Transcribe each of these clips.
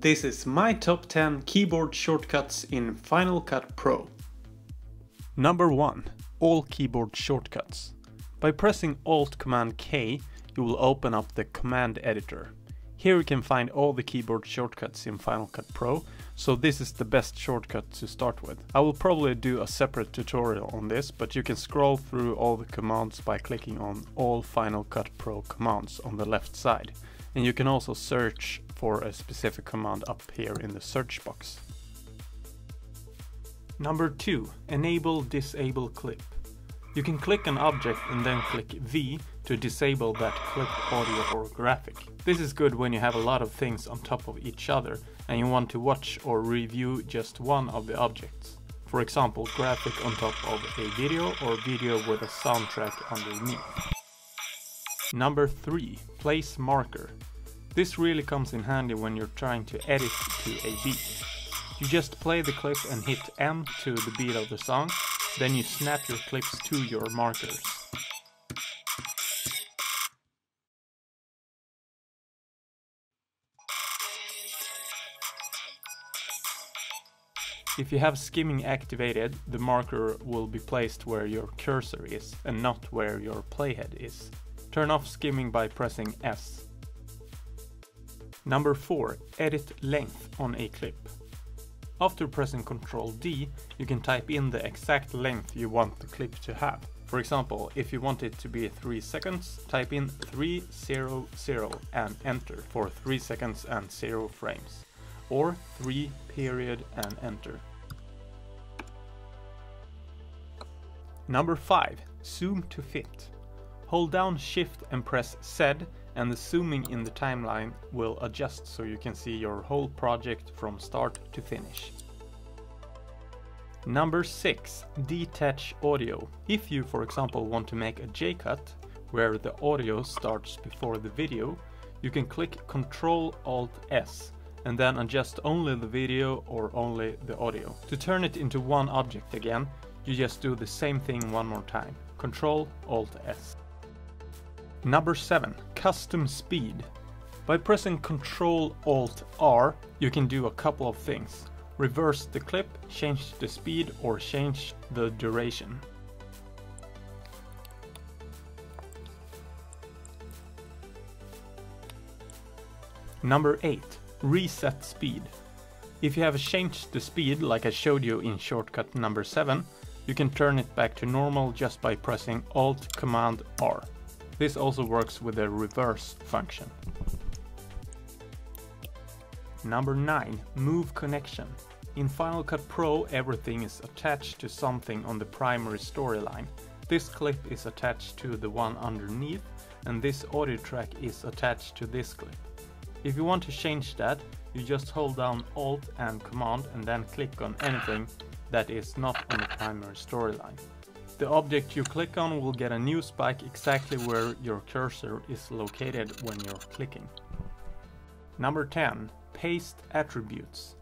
This is my top 10 keyboard shortcuts in Final Cut Pro. Number 1. All keyboard shortcuts. By pressing Alt Command K, you will open up the command editor. Here you can find all the keyboard shortcuts in Final Cut Pro, so this is the best shortcut to start with. I will probably do a separate tutorial on this, but you can scroll through all the commands by clicking on all Final Cut Pro commands on the left side. And you can also search for a specific command up here in the search box. Number 2. Enable Disable Clip. You can click an object and then click V to disable that clip audio or graphic. This is good when you have a lot of things on top of each other and you want to watch or review just one of the objects. For example, graphic on top of a video or video with a soundtrack underneath. Number 3. Place marker. This really comes in handy when you're trying to edit to a beat. You just play the clip and hit M to the beat of the song then you snap your clips to your markers. If you have skimming activated, the marker will be placed where your cursor is and not where your playhead is. Turn off skimming by pressing S. Number 4. Edit length on a clip. After pressing Ctrl D, you can type in the exact length you want the clip to have. For example, if you want it to be 3 seconds, type in 300 and enter for 3 seconds and 0 frames. Or 3 period and enter. Number 5. Zoom to fit. Hold down Shift and press Z and the zooming in the timeline will adjust so you can see your whole project from start to finish. Number 6. Detach audio. If you for example want to make a J-cut, where the audio starts before the video, you can click Ctrl Alt S and then adjust only the video or only the audio. To turn it into one object again, you just do the same thing one more time. Ctrl Alt S. Number 7. Custom Speed. By pressing Ctrl Alt R, you can do a couple of things. Reverse the clip, change the speed or change the duration. Number 8. Reset speed. If you have changed the speed like I showed you in shortcut number 7, you can turn it back to normal just by pressing Alt Command R. This also works with the reverse function. Number 9. Move connection. In Final Cut Pro everything is attached to something on the primary storyline. This clip is attached to the one underneath and this audio track is attached to this clip. If you want to change that, you just hold down Alt and Command and then click on anything that is not on the primary storyline. The object you click on will get a new spike exactly where your cursor is located when you're clicking. Number 10. Paste attributes.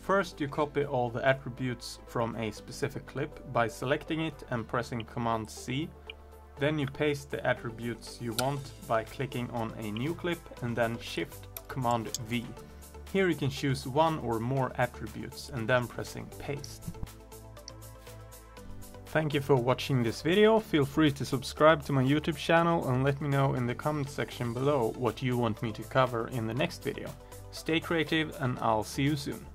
First you copy all the attributes from a specific clip by selecting it and pressing Command C. Then you paste the attributes you want by clicking on a new clip and then Shift Command V. Here you can choose one or more attributes and then pressing Paste. Thank you for watching this video, feel free to subscribe to my YouTube channel and let me know in the comment section below what you want me to cover in the next video. Stay creative and I'll see you soon.